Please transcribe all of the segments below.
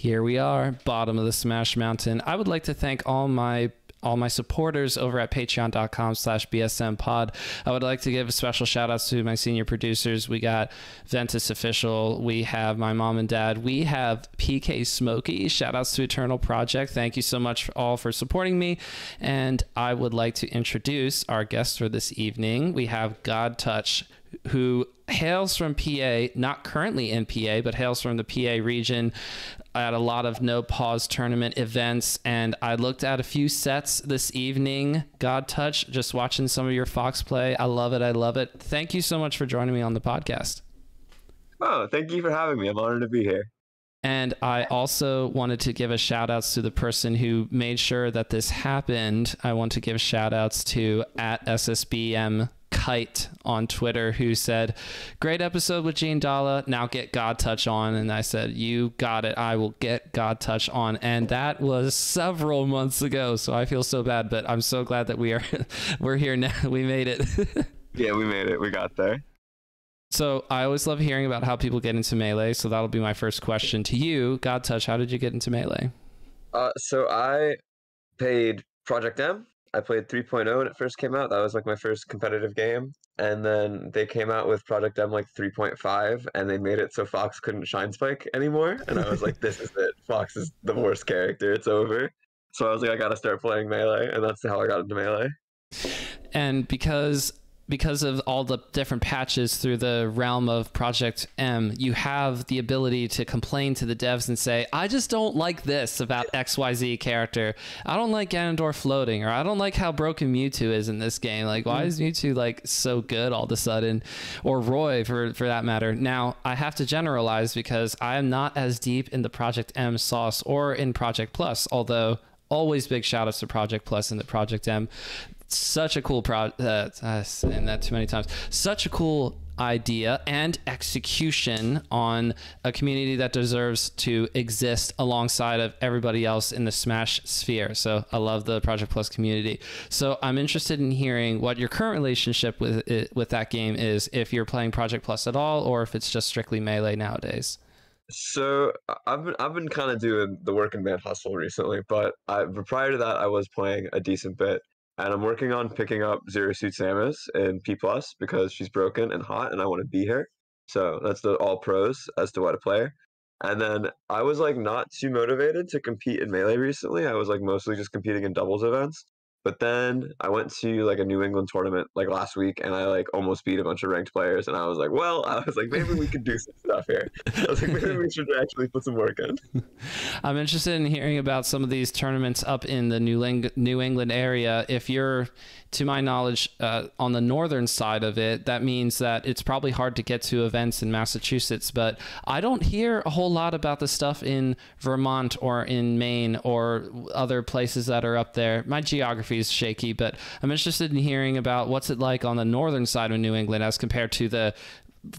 Here we are, bottom of the Smash Mountain. I would like to thank all my all my supporters over at patreon.com slash bsm pod. I would like to give a special shout out to my senior producers. We got ventus official. We have my mom and dad. We have pk smoky shout outs to eternal project. Thank you so much all for supporting me. And i would like to introduce our guest for this evening. We have god touch who hails from PA, not currently in PA, but hails from the PA region at a lot of no pause tournament events. And I looked at a few sets this evening. God Touch, just watching some of your Fox play. I love it. I love it. Thank you so much for joining me on the podcast. Oh, thank you for having me. I'm honored to be here. And I also wanted to give a shout outs to the person who made sure that this happened. I want to give shout outs to at SSBM Kite on Twitter who said, Great episode with Gene Dalla. Now get God Touch on. And I said, You got it. I will get God Touch on. And that was several months ago. So I feel so bad, but I'm so glad that we are we're here now. We made it. yeah, we made it. We got there. So I always love hearing about how people get into melee. So that'll be my first question to you. God Touch, how did you get into melee? Uh, so I paid Project M I played 3.0 when it first came out. That was like my first competitive game. And then they came out with Project M like 3.5 and they made it so Fox couldn't shine spike anymore. And I was like, this is it. Fox is the worst character. It's over. So I was like, I gotta start playing Melee. And that's how I got into Melee. And because because of all the different patches through the realm of Project M, you have the ability to complain to the devs and say, I just don't like this about XYZ character. I don't like Ganondorf floating, or I don't like how broken Mewtwo is in this game. Like, why is mm. Mewtwo like so good all of a sudden? Or Roy for, for that matter. Now, I have to generalize because I am not as deep in the Project M sauce or in Project Plus, although always big shout outs to Project Plus and the Project M such a cool pro uh, uh, saying that too many times. Such a cool idea and execution on a community that deserves to exist alongside of everybody else in the smash sphere. So i love the project plus community. So i'm interested in hearing what your current relationship with it, with that game is if you're playing project plus at all or if it's just strictly melee nowadays. So I've been I've been kind of doing the working man hustle recently, but I, prior to that I was playing a decent bit and I'm working on picking up Zero Suit Samus in P plus because she's broken and hot, and I want to be her. So that's the all pros as to what to play. And then I was like not too motivated to compete in melee recently. I was like mostly just competing in doubles events. But then I went to like a New England tournament like last week and I like almost beat a bunch of ranked players and I was like, well, I was like, maybe we could do some stuff here. I was like, maybe we should actually put some work in. I'm interested in hearing about some of these tournaments up in the New, Ling- New England area. If you're to my knowledge, uh, on the northern side of it, that means that it's probably hard to get to events in Massachusetts. But I don't hear a whole lot about the stuff in Vermont or in Maine or other places that are up there. My geography is shaky, but I'm interested in hearing about what's it like on the northern side of New England as compared to the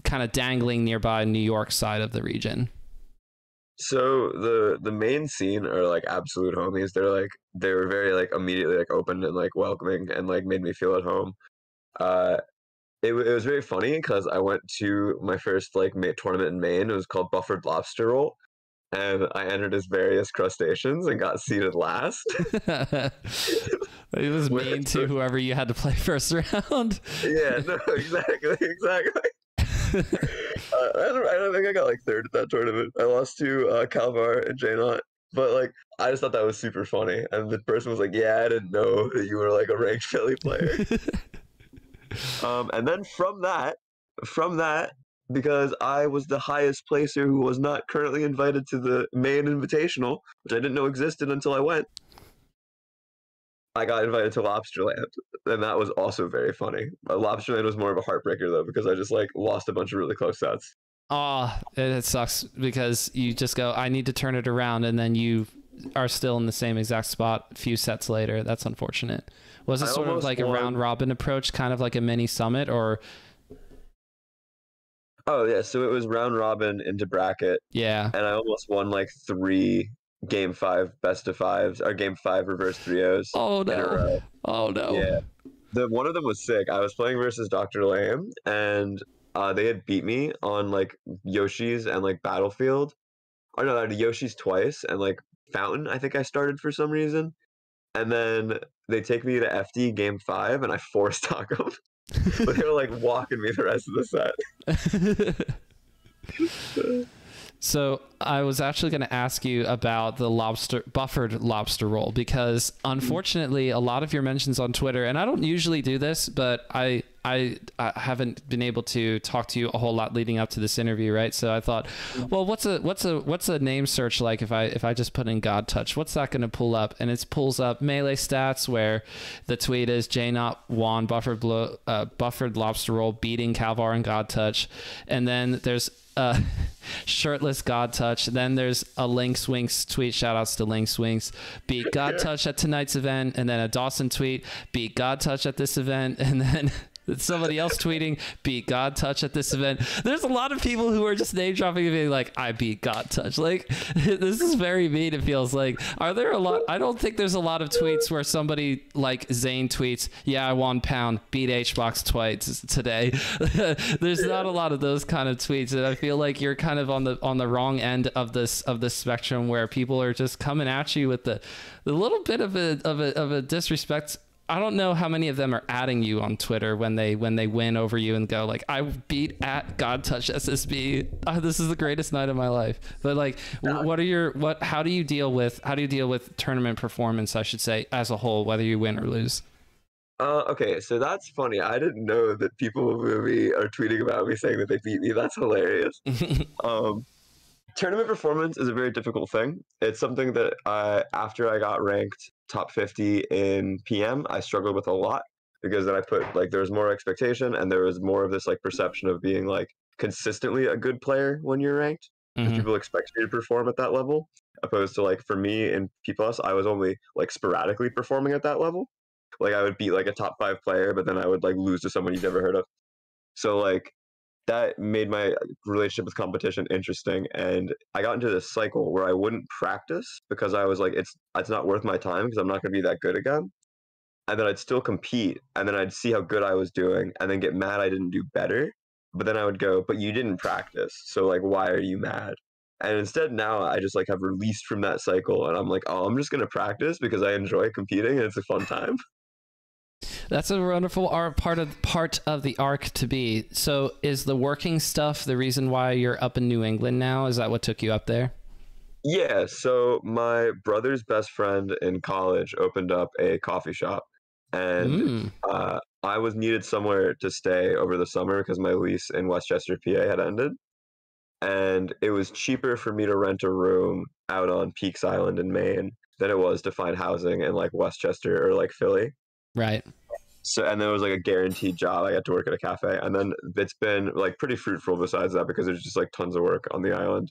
kind of dangling nearby New York side of the region. So the the Maine scene are like absolute homies. They're like they were very like immediately like open and like welcoming and like made me feel at home. Uh, it, it was very funny because I went to my first like tournament in Maine. It was called Buffered Lobster Roll, and I entered as various crustaceans and got seated last. it was mean to whoever you had to play first round. yeah, no, exactly, exactly. uh, I, don't, I don't think I got like third at that tournament. I lost to uh, Calvar and Janot. But like, I just thought that was super funny. And the person was like, "Yeah, I didn't know that you were like a ranked Philly player." um, and then from that, from that, because I was the highest placer who was not currently invited to the Maine invitational, which I didn't know existed until I went. I got invited to Lobsterland, and that was also very funny. Uh, Lobsterland was more of a heartbreaker though because I just like lost a bunch of really close sets. Oh, it sucks because you just go, I need to turn it around, and then you are still in the same exact spot a few sets later. That's unfortunate. Was it I sort of like won. a round robin approach, kind of like a mini summit, or? Oh yeah, so it was round robin into bracket. Yeah, and I almost won like three game five best of fives or game five reverse trios. Oh no! Oh no! Yeah, the one of them was sick. I was playing versus Doctor Lame, and uh, they had beat me on like Yoshi's and like Battlefield. or no, I did Yoshi's twice and like Fountain. I think I started for some reason, and then they take me to FD game five, and I four stock them. but they were like walking me the rest of the set. So I was actually going to ask you about the lobster buffered lobster roll because unfortunately a lot of your mentions on Twitter and I don't usually do this but I I, I haven't been able to talk to you a whole lot leading up to this interview right so I thought well what's a what's a what's a name search like if I if I just put in God touch what's that going to pull up and it pulls up melee stats where the tweet is J not Juan buffered uh, buffered lobster roll beating Calvar and God touch and then there's uh, shirtless God Touch. Then there's a Lynx Winks tweet. Shout outs to Lynx Winks. Beat God Touch at tonight's event. And then a Dawson tweet. Beat God Touch at this event. And then somebody else tweeting beat God Touch at this event. There's a lot of people who are just name dropping and being like, I beat God Touch. Like this is very mean. It feels like. Are there a lot? I don't think there's a lot of tweets where somebody like Zain tweets, "Yeah, I won pound, beat HBox twice today." there's not a lot of those kind of tweets, and I feel like you're kind of on the on the wrong end of this of this spectrum where people are just coming at you with the the little bit of a of a of a disrespect I don't know how many of them are adding you on Twitter when they when they win over you and go like I beat at God Touch SSB. Oh, this is the greatest night of my life. But like, what are your what? How do you deal with how do you deal with tournament performance? I should say as a whole, whether you win or lose. Uh, okay, so that's funny. I didn't know that people are tweeting about me saying that they beat me. That's hilarious. um, tournament performance is a very difficult thing. It's something that I, after I got ranked top 50 in PM, I struggled with a lot because then I put like there was more expectation and there was more of this like perception of being like consistently a good player when you're ranked. Mm-hmm. People expect you to perform at that level, opposed to like for me in P plus, I was only like sporadically performing at that level. Like I would beat like a top five player, but then I would like lose to someone you've never heard of. So like that made my relationship with competition interesting and i got into this cycle where i wouldn't practice because i was like it's it's not worth my time because i'm not going to be that good again. And then i'd still compete and then i'd see how good i was doing and then get mad i didn't do better but then i would go but you didn't practice so like why are you mad? And instead now i just like have released from that cycle and i'm like oh i'm just going to practice because i enjoy competing and it's a fun time That's a wonderful part of part of the arc to be. So, is the working stuff the reason why you're up in New England now? Is that what took you up there? Yeah. So my brother's best friend in college opened up a coffee shop, and mm. uh, I was needed somewhere to stay over the summer because my lease in West Chester, PA, had ended, and it was cheaper for me to rent a room out on Peaks Island in Maine than it was to find housing in like West Chester or like Philly. Right. So and then it was like a guaranteed job. I got to work at a cafe, and then it's been like pretty fruitful besides that because there's just like tons of work on the island.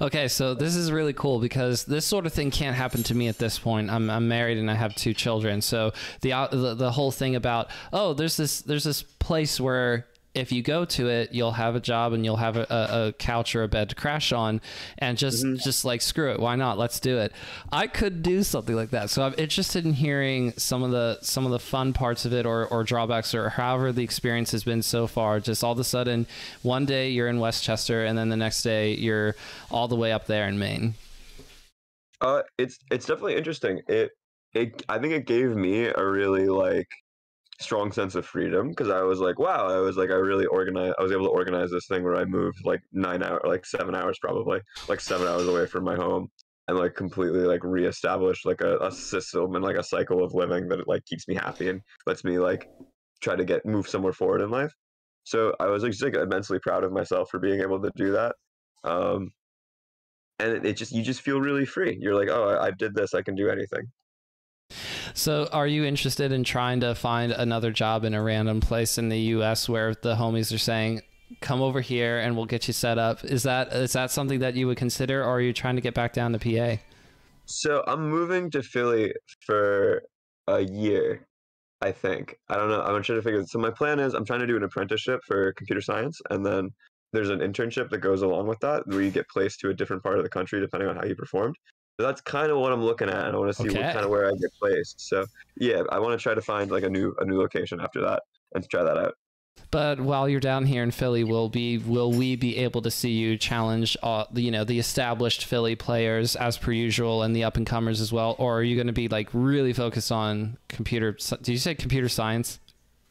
Okay, so this is really cool because this sort of thing can't happen to me at this point. I'm, I'm married and I have two children. So the, uh, the the whole thing about oh, there's this there's this place where if you go to it, you'll have a job and you'll have a, a couch or a bed to crash on, and just mm-hmm. just like screw it, why not? Let's do it. I could do something like that, so I'm interested in hearing some of the some of the fun parts of it, or or drawbacks, or however the experience has been so far. Just all of a sudden, one day you're in West Chester, and then the next day you're all the way up there in Maine. Uh, it's it's definitely interesting. It it I think it gave me a really like strong sense of freedom because I was like, wow, I was like, I really organized. I was able to organize this thing where I moved like nine hours, like seven hours probably, like seven hours away from my home, and like completely like reestablished like a, a system and like a cycle of living that like keeps me happy and lets me like try to get move somewhere forward in life. So I was like, just like immensely proud of myself for being able to do that. Um, and it, it just you just feel really free. You're like, oh, I, I did this. I can do anything. So, are you interested in trying to find another job in a random place in the U.S. where the homies are saying, "Come over here and we'll get you set up"? Is that is that something that you would consider, or are you trying to get back down to PA? So, I'm moving to Philly for a year. I think I don't know. I'm trying to figure. So, my plan is I'm trying to do an apprenticeship for computer science, and then there's an internship that goes along with that where you get placed to a different part of the country depending on how you performed. So that's kind of what I'm looking at, and I want to see okay. what kind of where I get placed. So yeah, I want to try to find like a new a new location after that and try that out. But while you're down here in Philly, will be will we be able to see you challenge all the you know the established Philly players as per usual and the up and comers as well, or are you going to be like really focused on computer? Did you say computer science?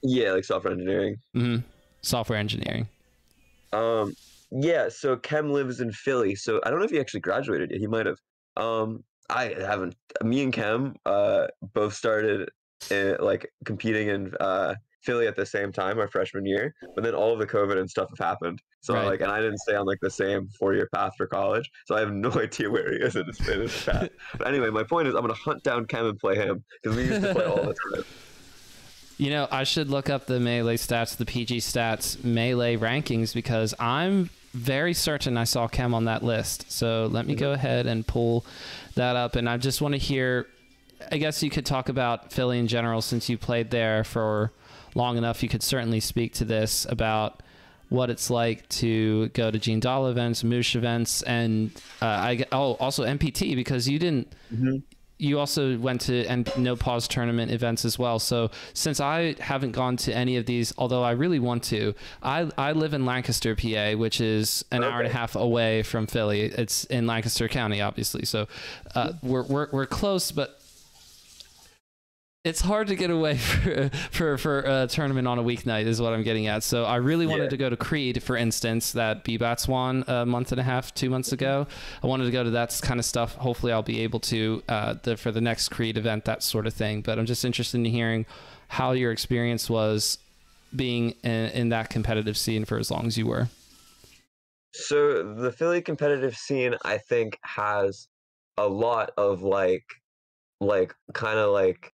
Yeah, like software engineering. Mm-hmm. Software engineering. Um, yeah. So Chem lives in Philly. So I don't know if he actually graduated yet. He might have. Um, I haven't. Me and Chem uh both started in, like competing in uh Philly at the same time our freshman year, but then all of the COVID and stuff have happened. So Right. like, and I didn't stay on like the same four year path for college, so I have no idea where he is in his, in his path. But anyway, my point is, I'm gonna hunt down Chem and play him because we used to play all the time. You know, I should look up the melee stats, the PG stats melee rankings because I'm very certain I saw Chem on that list. So let me go ahead and pull that up. And I just want to hear, I guess you could talk about Philly in general since you played there for long enough. You could certainly speak to this about what it's like to go to Gene Dahl events, Moosh events, and uh, I oh also NPT because you didn't you also went to and no pause tournament events as well. So since I haven't gone to any of these, although I really want to, I I live in Lancaster, PA, which is an hour and a half away from Philly. It's in Lancaster County, obviously. So uh, we're we're we're close, but. It's hard to get away for, for for a tournament on a weeknight, is what I'm getting at. So I really wanted Yeah. to go to Creed, for instance, that BBATS won a month and a half, two months ago. I wanted to go to that kind of stuff. Hopefully, I'll be able to uh, the, for the next Creed event, that sort of thing. But I'm just interested in hearing how your experience was being in, in that competitive scene for as long as you were. So the Philly competitive scene, I think, has a lot of like, like kind of like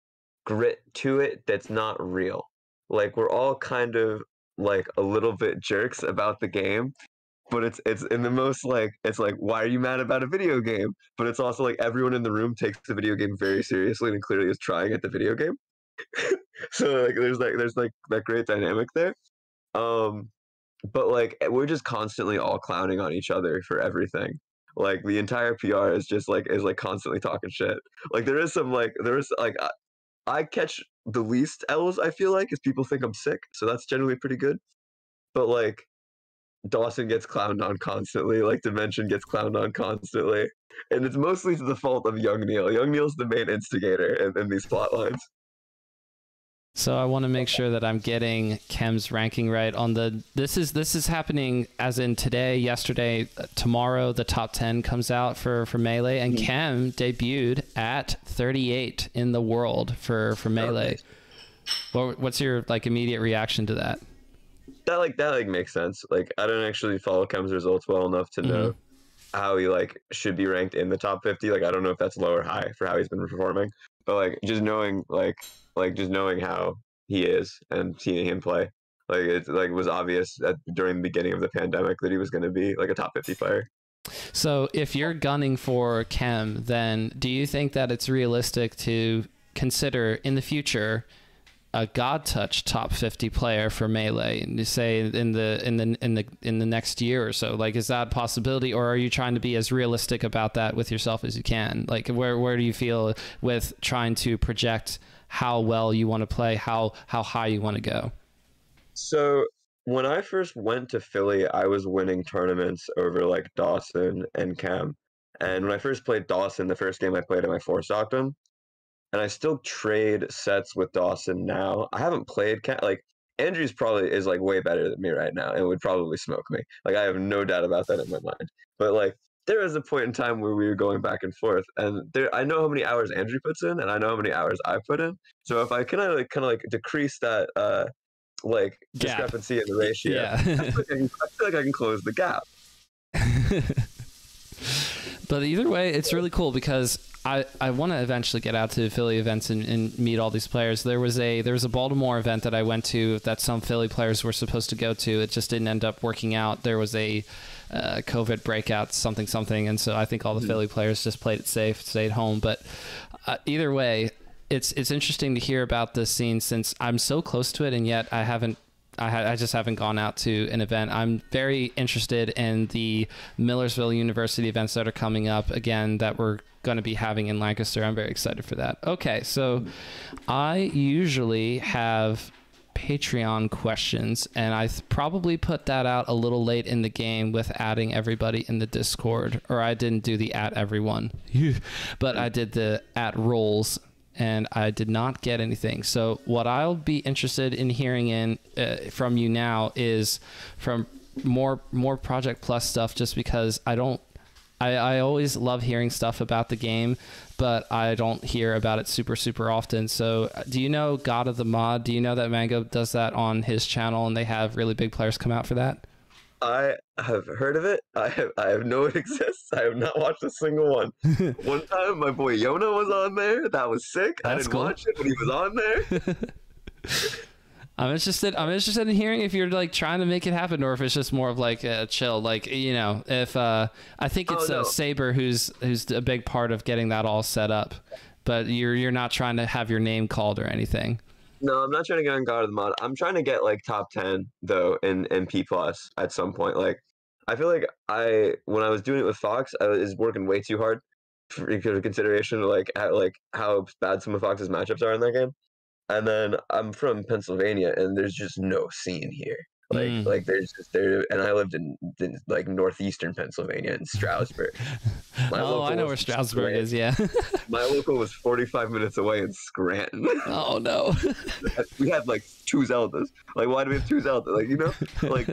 grit to it that's not real. Like we're all kind of like a little bit jerks about the game, but it's it's in the most like it's like why are you mad about a video game? But it's also like everyone in the room takes the video game very seriously and clearly is trying at the video game. so like there's like there's like that great dynamic there. Um but like eh, we're just constantly all clowning on each other for everything like the entire pr is just like is like constantly talking shit like there is some like there is like I, catch the least l's i feel like is people think i'm sick so that's generally pretty good. But like dawson gets clowned on constantly like dimension gets clowned on constantly and it's mostly to the fault of young neil. Young neil's the main instigator in, in these plot lines So I want to make sure that I'm getting Chem's ranking right on the. This is this is happening as in today, yesterday, tomorrow. The top ten comes out for for melee, and hmm. Chem debuted at 38 in the world for for melee. What, what's your like immediate reaction to that? that like that like makes sense. Like I don't actually follow Chem's results well enough to know mm-hmm. How he like should be ranked in the top fifty. Like I don't know if that's low or high for how he's been performing. But like just knowing like like just knowing how he is and seeing him play, like it like was obvious that during the beginning of the pandemic that he was going to be like a top fifty player. So if you're gunning for Chem, then do you think that it's realistic to consider in the future a God Touch top 50 player for melee and to say in the in the in the in the next year or so? Like is that a possibility or are you trying to be as realistic about that with yourself as you can? Like where where do you feel with trying to project how well you want to play, how how high you want to go? So when I first went to Philly, I was winning tournaments over like Dawson and Cam. And when I first played Dawson, the first game I played him, I four him. And I still trade sets with Dawson now. I haven't played Cam like Andrews probably is like way better than me right now and would probably smoke me. Like I have no doubt about that in my mind. But like there was a point in time where we were going back and forth and there I know how many hours Andrew puts in and I know how many hours I put in. So if I of like kind of like decrease that uh like Gap. discrepancy in the ratio, I, feel like I, can, I feel like I can close the gap. But either way, it's really cool because I, I want to eventually get out to Philly events and, and meet all these players. There was a there was a Baltimore event that I went to that some Philly players were supposed to go to. It just didn't end up working out. There was a uh, COVID breakout, something something, and so I think all the Philly players just played it safe, stayed home. But uh, either way, it's it's interesting to hear about this scene since I'm so close to it, and yet I haven't I, ha- I just haven't gone out to an event. I'm very interested in the Millersville University events that are coming up again that we're going to be having in Lancaster. I'm very excited for that. Okay, so I usually have Patreon questions, and I th- probably put that out a little late in the game with adding everybody in the Discord, or I didn't do the at everyone, but I did the at roles, and I did not get anything. So what I'll be interested in hearing in uh, from you now is from more more Project Plus stuff, just because I don't I, I always love hearing stuff about the game, but I don't hear about it super, super often. So, uh, do you know God of the Mod? Do you know that Mango does that on his channel and they have really big players come out for that? I have heard of it. I have I have know it exists. I have not watched a single one. one time my boy Yona was on there. That was sick. I didn't cool. watch it, but he was on there. I'm interested. I'm interested in hearing if you're like trying to make it happen, or if it's just more of like a chill. Like you know, if uh, I think Oh, it's no. uh, Saber who's who's a big part of getting that all set up, but you're you're not trying to have your name called or anything. No, I'm not trying to get on God of the Mod. I'm trying to get like top ten though in in P plus at some point. Like I feel like I when I was doing it with Fox, I was working way too hard for consideration like how, like how bad some of Fox's matchups are in that game. And then I'm from Pennsylvania, and there's just no scene here. Like Mm. like there's just there, and I lived in, in like northeastern Pennsylvania in Stroudsburg. My oh, I know where was Stroudsburg is. Yeah. My local was 45 minutes away in Scranton. oh no. we had like two Zeldas. Like, why do we have two Zeldas? Like, you know, like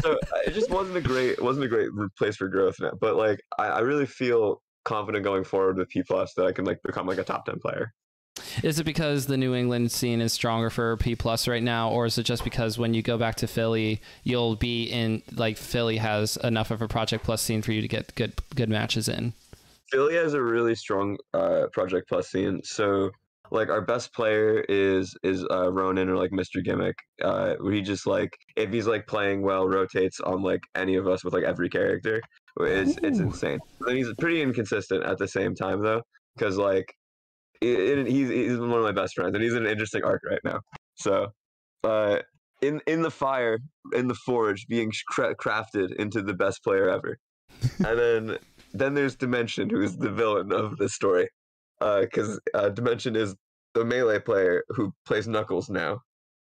so it just wasn't a great, it wasn't a great place for growth. But like, I, I really feel confident going forward with P plus that I can like become like a top 10 player. Is it because the New England scene is stronger for P plus right now, or is it just because when you go back to Philly, you'll be in like Philly has enough of a Project Plus scene for you to get good good matches in? Philly has a really strong uh, Project Plus scene. So like our best player is is uh, Ronan or like Mr. Gimmick. Uh, where he just like if he's like playing well, rotates on like any of us with like every character. It's it's insane. And he's pretty inconsistent at the same time though, because like it, it, he's he's one of my best friends and he's in an interesting arc right now. So. Uh, in in the fire, in the forge, being cra- crafted into the best player ever, and then then there's Dimension, who is the villain of the story, because uh, Dimension is the melee player who plays Knuckles now,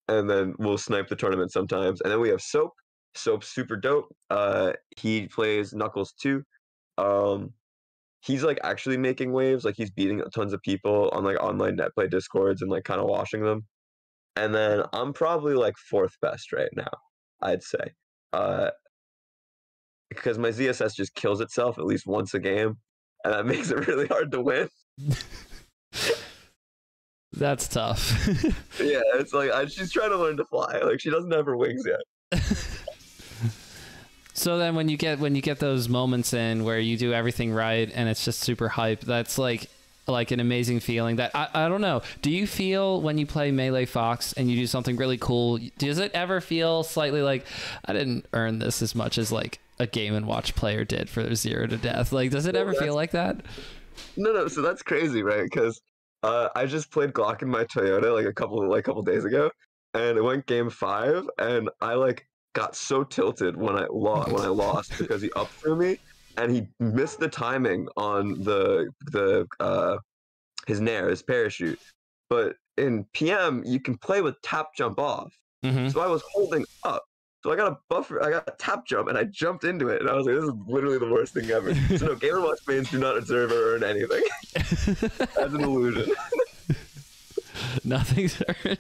and then we'll snipe the tournament sometimes. And then we have Soap. Soap's super dope. Uh, he plays Knuckles too. Um, he's like actually making waves. Like he's beating tons of people on like online net play discords and like kind of washing them. And then I'm probably like fourth best right now. I'd say. Uh, because my ZSS just kills itself at least once a game, and that makes it really hard to win. That's tough. Yeah, it's like I, she's trying to learn to fly. Like she doesn't have her wings yet. so then when you get when you get those moments in where you do everything right and it's just super hype, that's like like an amazing feeling that I, I don't know. Do you feel when you play Melee Fox and you do something really cool, does it ever feel slightly like I didn't earn this as much as like a game and watch player did for zero to death? Like does it ever feel like that? No, no. So that's crazy, right? Because uh, I just played Glock in my Toyota like a couple like couple days ago, and it went game five, and I like got so tilted when I lost when I lost because he up threw me, and he missed the timing on the the uh, his nair, his parachute. But in PM, you can play with tap jump off. Mm-hmm. So I was holding up. So I got a buffer, I got a tap jump, and I jumped into it. And I was like, this is literally the worst thing ever. so no, Game & Watch mains do not deserve or earn anything. That's an illusion. Nothing's earned.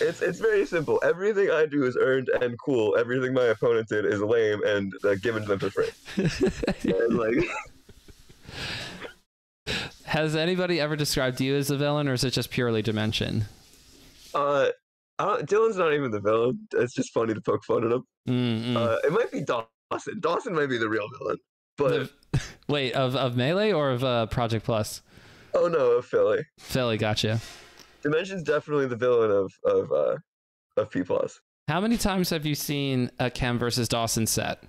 It's it's very simple. Everything I do is earned and cool. Everything my opponent did is lame and uh, given to them for free. And, like, Has anybody ever described you as a villain, or is it just purely Dimension? uh, Dylan's not even the villain. It's just funny to poke fun at him. Mm-mm. Uh, it might be Dawson. Dawson might be the real villain. But The- wait, of of Melee or of uh, Project Plus? oh no, Philly. Philly, gotcha. Dimension's definitely the villain of of uh, of P plus. How many times have you seen a Chem versus Dawson set?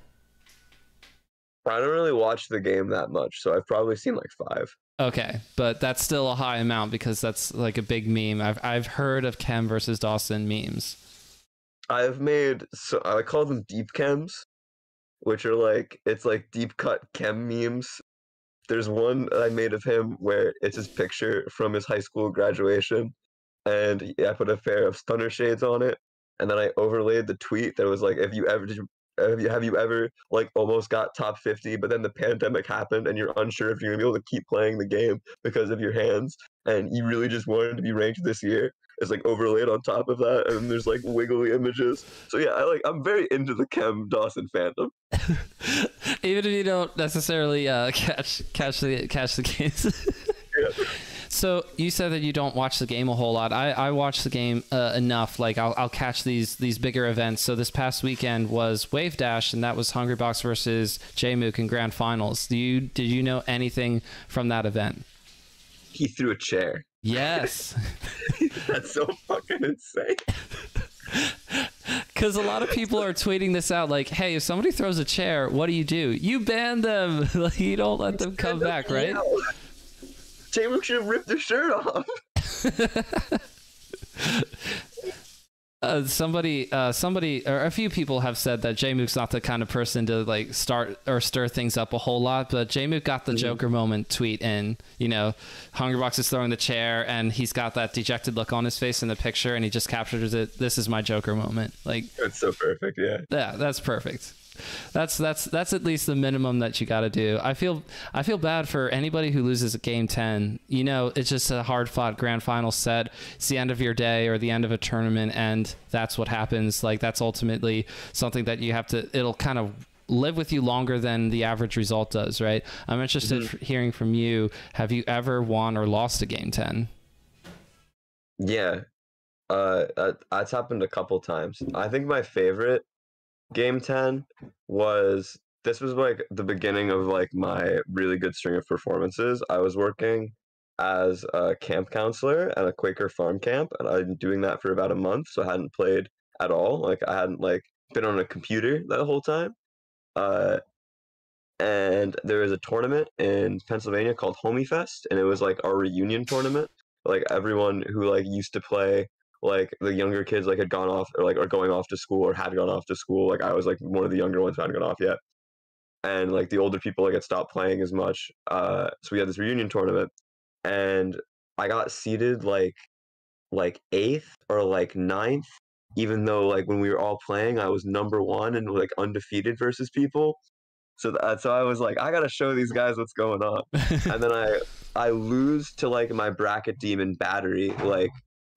I don't really watch the game that much, so I've probably seen like five. Okay, but that's still a high amount because that's like a big meme. I've I've heard of Chem versus Dawson memes. I've made so I call them deep chems, which are like it's like deep cut chem memes. There's one I made of him where it's his picture from his high school graduation, and I put a pair of stunner shades on it, and then I overlaid the tweet that was like, "If you ever did you, have you have you ever like almost got top 50 but then the pandemic happened and you're unsure if you're gonna be able to keep playing the game because of your hands and you really just wanted to be ranked this year it's like overlaid on top of that and there's like wiggly images. So yeah i like i'm very into the chem dawson fandom. Even if you don't necessarily uh, catch catch the catch the games. Yeah. So you said that you don't watch the game a whole lot. I, I watch the game uh, enough. Like I'll, I'll catch these these bigger events. So this past weekend was Wave Dash, and that was Hungrybox versus Jmook in grand finals. Do you did you know anything from that event? He threw a chair. Yes. That's so fucking insane. Because a lot of people are tweeting this out like, hey, if somebody throws a chair, what do you do? You ban them. like, you don't let them come back, right? Jmook should have ripped their shirt off. Uh, somebody, uh, somebody, or a few people have said that Jmook's not the kind of person to like start or stir things up a whole lot. But Jmook got the mm-hmm. Joker moment tweet in. You know, Hungrybox is throwing the chair, and he's got that dejected look on his face in the picture, and he just captures it. This is my Joker moment. Like that's so perfect. Yeah. Yeah, that's perfect that's that's that's at least the minimum that you got to do. I feel I feel bad for anybody who loses a game 10. You know, it's just a hard fought grand final set. It's the end of your day or the end of a tournament and that's what happens. Like that's ultimately something that you have to it'll kind of live with you longer than the average result does, right? I'm interested mm-hmm. hearing from you. Have you ever won or lost a game 10? Yeah. Uh, that's happened a couple times. I think my favorite game 10 was this was like the beginning of like my really good string of performances. I was working as a camp counselor at a Quaker farm camp, and I'd been doing that for about a month, so I hadn't played at all. Like I hadn't like been on a computer that whole time. Uh, and there was a tournament in Pennsylvania called Homie Fest, and it was like our reunion tournament. Like everyone who like used to play like the younger kids like had gone off or like are going off to school or had gone off to school. Like I was like one of the younger ones who hadn't gone off yet. And like the older people like had stopped playing as much. Uh so we had this reunion tournament and I got seated like like eighth or like ninth, even though like when we were all playing I was number one and like undefeated versus people. So that, so I was like, I gotta show these guys what's going on. and then I I lose to like my bracket demon battery, like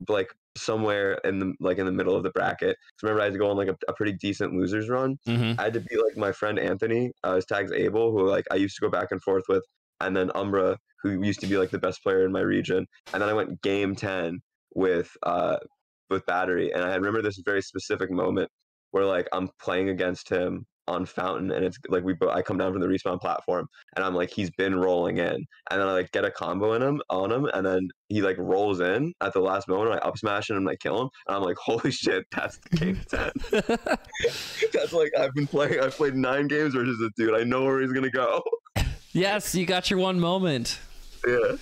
like somewhere in the like in the middle of the bracket. So remember, I had to go on like a, a pretty decent losers run. Mm-hmm. I had to beat like my friend Anthony. Uh, his tag's Abel, who like I used to go back and forth with, and then Umbra, who used to be like the best player in my region. And then I went game ten with uh with Battery, and I remember this very specific moment where like I'm playing against him on Fountain, and it's like we I come down from the respawn platform, and I'm like he's been rolling in, and then I like get a combo in him on him, and then he like rolls in at the last moment, I up smash him and I kill him, and I'm like holy shit, that's the game ten. that's like I've been playing, I've played nine games versus this dude. I know where he's gonna go. yes, you got your one moment. Yeah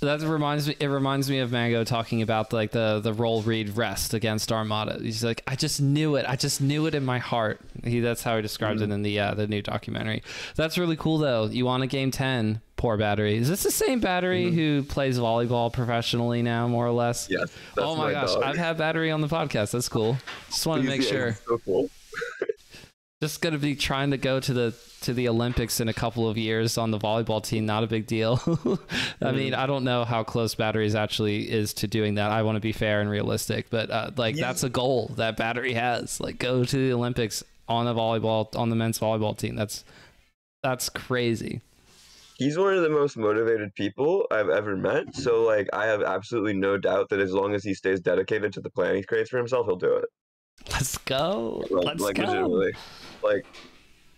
that reminds me it reminds me of mango talking about like the the roll read rest against armada. He's like i just knew it. I just knew it in my heart. He that's how he describes mm-hmm. it in the uh, the new documentary. That's really cool though. You want a game 10 poor battery. Is this the same battery mm-hmm. who plays volleyball professionally now more or less? Yes oh my, my gosh dog. i've had battery on the podcast. That's cool. Just want to make sure. so cool just going to be trying to go to the to the Olympics in a couple of years on the volleyball team. Not a big deal. I mean, mm. I don't know how close batteries actually is to doing that. I want to be fair and realistic, but uh, like yeah. that's a goal that battery has. Like go to the Olympics on the volleyball on the men's volleyball team. That's that's crazy. He's one of the most motivated people I've ever met. So like I have absolutely no doubt that as long as he stays dedicated to the plan he creates for himself, he'll do it. Let's go. Like, Let's like, go. Like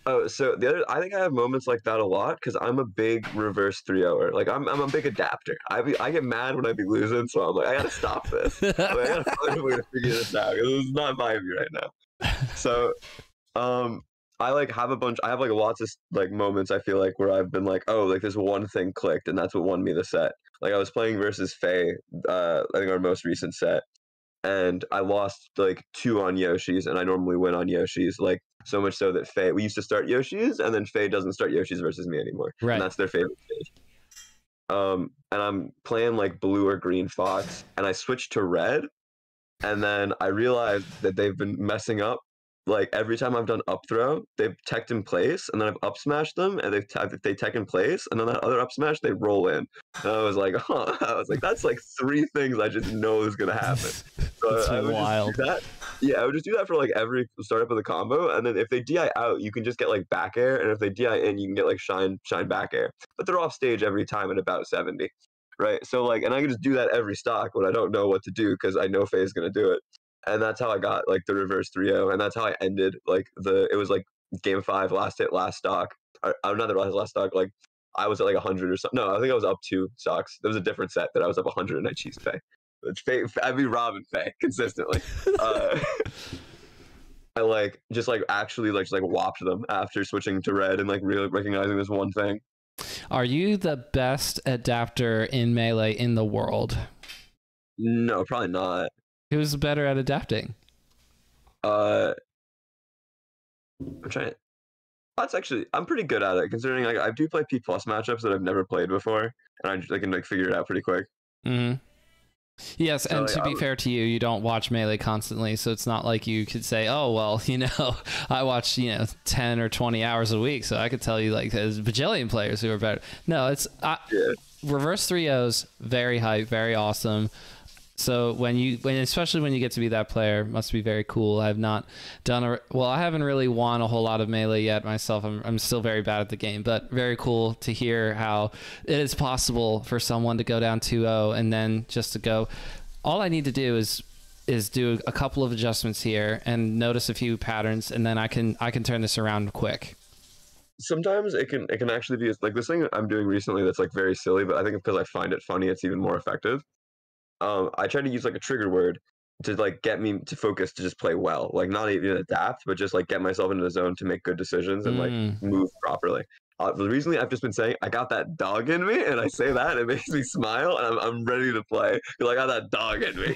Oh, so the other, I think I have moments like that a lot because I'm a big reverse three hour. Like I'm, I'm a big adapter. I be, I get mad when I be losing, so I'm like, I gotta stop this. I, I gotta find a way to figure this out because this is not my view right now. So, um, I like have a bunch. I have like lots of like moments. I feel like where I've been like, oh, like this one thing clicked, and that's what won me the set. Like I was playing versus Faye, uh, I think our most recent set, and I lost like two on Yoshi's, and I normally win on Yoshi's. Like so much so that Faye, we used to start Yoshi's, and then Faye doesn't start Yoshi's versus me anymore. Right. And that's their favorite stage. um, and I'm playing like blue or green fox, and I switched to red, and then I realized that they've been messing up. Like every time I've done up throw, they've teched in place, and then I've up smashed them, and they've te- they tech in place, and then that other up smash they roll in. And I was like, huh. I was like, that's like three things I just know is gonna happen. So That's I, I would wild. just do that. Yeah, I would just do that for like every startup of the combo, and then if they DI out, you can just get like back air, and if they DI in, you can get like shine shine back air. But they're off stage every time at about seventy, right? So like, and I can just do that every stock when I don't know what to do because I know Faye's is gonna do it, and that's how I got like the reverse 3-0, and that's how I ended like the it was like game five, last hit, last stock. I'm not the last last stock, like. I was at like 100 or something. No, I think I was up two stocks. There was a different set that I was up 100 and I cheesed Faye. It's Faye, I'd be robbing Faye consistently. Uh, I like just like actually like just like whopped them after switching to red and like really recognizing this one thing. Are you the best adapter in melee in the world? No, probably not. Who's better at adapting? Uh, I'm trying. That's actually I'm pretty good at it considering like I do play P plus matchups that I've never played before, and I, just, I can like figure it out pretty quick. hmm Yes, So, and like, to be fair to you, you don't watch melee constantly, so it's not like you could say, "Oh, well, you know, I watch you know ten or twenty hours a week, so I could tell you like there's bajillion players who are better." No, it's I, Yeah. reverse three O's, very hype, very awesome. So when you when especially when you get to be that player, must be very cool. I have not done a well, I haven't really won a whole lot of melee yet myself. I'm I'm still very bad at the game, but very cool to hear how it is possible for someone to go down 2-0 and then just to go all I need to do is is do a couple of adjustments here and notice a few patterns and then I can I can turn this around quick. Sometimes it can it can actually be like this thing I'm doing recently that's like very silly, but I think because I find it funny, it's even more effective. Um, I try to use like a trigger word to like get me to focus to just play well, like not even adapt, but just like get myself into the zone to make good decisions and like Mm. move properly. Uh, recently, I've just been saying I got that dog in me, and I say that it makes me smile, and I'm, I'm ready to play because I got that dog in me.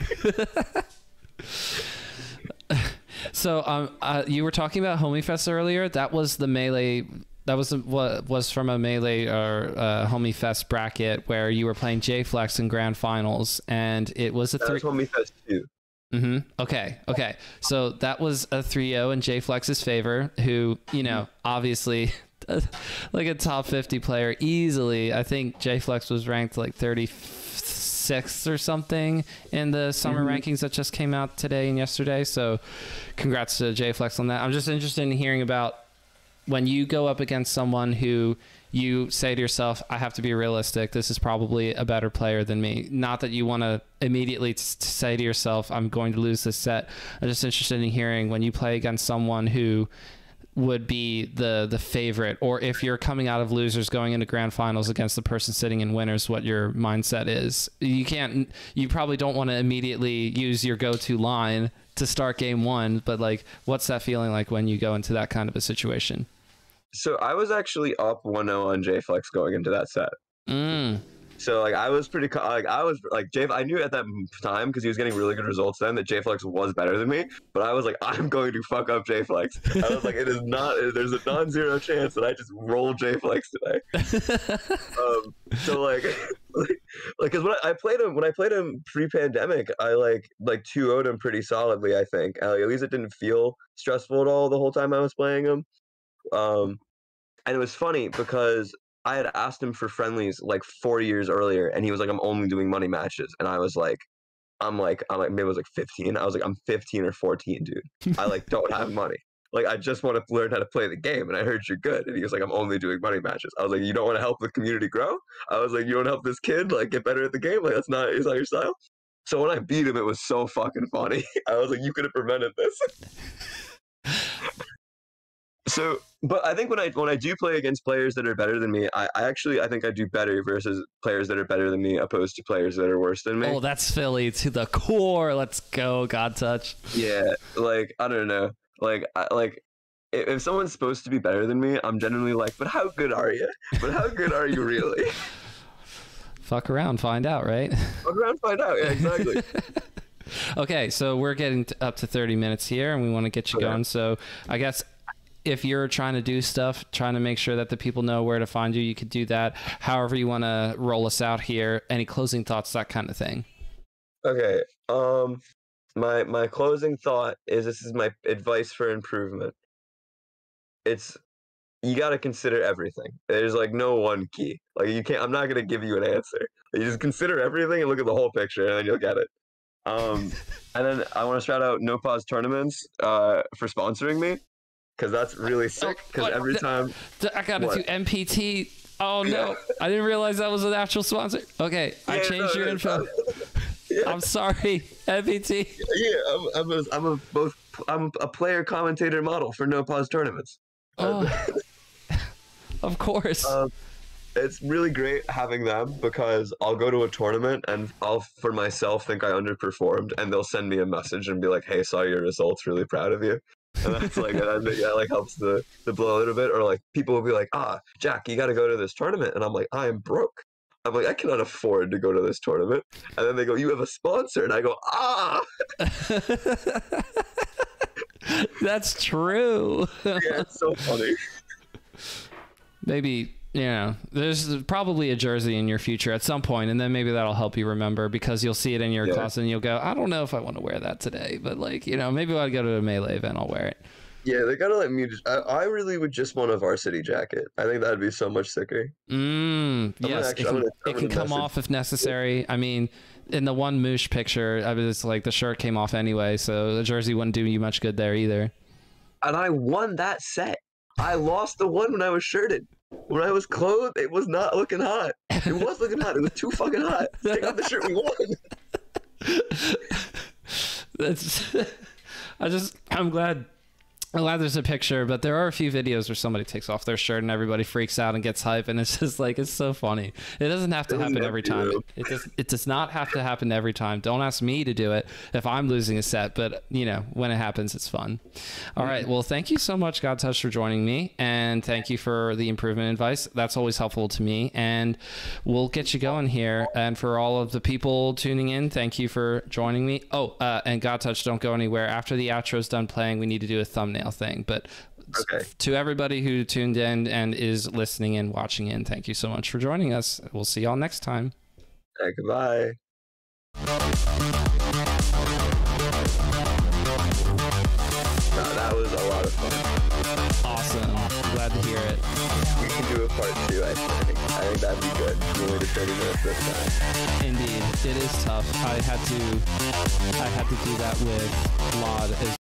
So um, uh, you were talking about Homie Fest earlier. That was the melee. That was what was from a melee or uh, Homie Fest bracket where you were playing J Flex in grand finals, and it was a That three. Homie Fest too. hmm Okay, okay. So that was a 3-0 in J Flex's favor, who you know obviously. like a top 50 player easily i think j flex was ranked like 36th or something in the summer Mhm. rankings that just came out today and yesterday so congrats to j flex on that i'm just interested in hearing about when you go up against someone who you say to yourself i have to be realistic. This is probably a better player than me. Not that you want to immediately t- say to yourself i'm going to lose this set. I'm just interested in hearing when you play against someone who would be the the favorite or if you're coming out of losers going into grand finals against the person sitting in winners what your mindset is. You can't you probably don't want to immediately use your go-to line to start game one but like what's that feeling like when you go into that kind of a situation So I was actually up 1-0 on J Flex going into that set. mm. So like I was pretty like I was like J I knew at that time because he was getting really good results then that J Flex was better than me, but I was like I'm going to fuck up J Flex. I was like it is not there's a non-zero chance that I just roll J Flex today. Um, so like like because when I, I played him when I played him pre-pandemic, I like like 2 0'd him pretty solidly. I think at least it didn't feel stressful at all the whole time I was playing him. Um, and it was funny because I had asked him for friendlies like four years earlier, and he was like, "I'm only doing money matches," and I was like. I'm like I'm like maybe I was like 15. I was like I'm 15 or 14, dude. I like don't have money. Like I just want to learn how to play the game, and I heard you're good. And he was like, I'm only doing money matches. I was like, you don't want to help the community grow. I was like, you don't help this kid like get better at the game. Like that's not is not your style. So when I beat him, it was so fucking funny. I was like, you could have prevented this. so, but I think when I when I do play against players that are better than me, I, I actually I think I do better versus players that are better than me, opposed to players that are worse than me. oh that's philly to the core let's go god touch Yeah, like I don't know, like I, like if, if someone's supposed to be better than me, I'm generally like, but how good are you? But how good are you really? fuck around find out right Fuck around, find out. Yeah, exactly. okay so we're getting up to 30 minutes here and we want to get you Okay. going so i guess if you're trying to do stuff, trying to make sure that the people know where to find you, you could do that. However, you want to roll us out here. Any closing thoughts, that kind of thing. Okay. Um, my my closing thought is this is my advice for improvement. It's you got to consider everything. There's like no one key. Like you can't. I'm not gonna give you an answer. You just consider everything and look at the whole picture, and then you'll get it. Um, and then I want to shout out No Pause Tournaments uh, for sponsoring me because that's really sick. Because every Th- time, I got to do NPT. Oh no, I didn't realize that was an actual sponsor. Okay, I changed no, your no, info. yeah, I'm sorry, NPT. yeah, I'm, I'm, a, I'm a both. I'm a player commentator model for No Pause Tournaments. Oh, of course. Um, it's really great having them because I'll go to a tournament and I'll for myself think I underperformed and they'll send me a message and be like, "Hey, saw your results, really proud of you." And that's like that, that like helps the the blow a little bit. Or like people will be like, "Ah, Jack, you got to go to this tournament," and I'm like, "I am broke." I'm like, I cannot afford to go to this tournament. And then they go, "You have a sponsor," and I go, "Ah, That's true. yeah, it's so funny." maybe you know there's probably a jersey in your future at some point and then maybe that'll help you remember because you'll see it in your Yeah. closet and you'll go i don't know if i want to wear that today but like you know maybe when i go to a melee event i'll wear it Yeah, they gotta let me. Just, I, I really would just want a varsity jacket. I think that'd be so much sicker. mm, yes actually- it can, gonna- it can come message- off if necessary i mean in the one moosh picture i was like the shirt came off anyway so the jersey wouldn't do you much good there either and I won that set. I lost the one when I was shirted. When I was clothed, it was not looking hot. It was looking hot. It was too fucking hot. Take off the shirt. We won. that's i just i'm glad I'm glad there's a picture, but there are a few videos where somebody takes off their shirt and everybody freaks out and gets hype, and it's just like it's so funny. It doesn't have to happen every time. It, it does. It does not have to happen every time. Don't ask me to do it if I'm losing a set, but you know when it happens, it's fun. All right. Well, thank you so much, GodTouch, for joining me, and thank you for the improvement advice. That's always helpful to me, and we'll get you going here. And for all of the people tuning in, thank you for joining me. Oh, uh, and GodTouch, don't go anywhere. After the outro's done playing, we need to do a thumbnail thing, but Okay. to everybody who tuned in and is listening and watching in, thank you so much for joining us. We'll see y'all next time. Hey, goodbye. That was a lot of fun. Awesome. Glad to hear it. We can do a part two. I think. I think that'd be good. We only did 30 minutes this time. Indeed. It is tough. I had to I had to do that with Lod as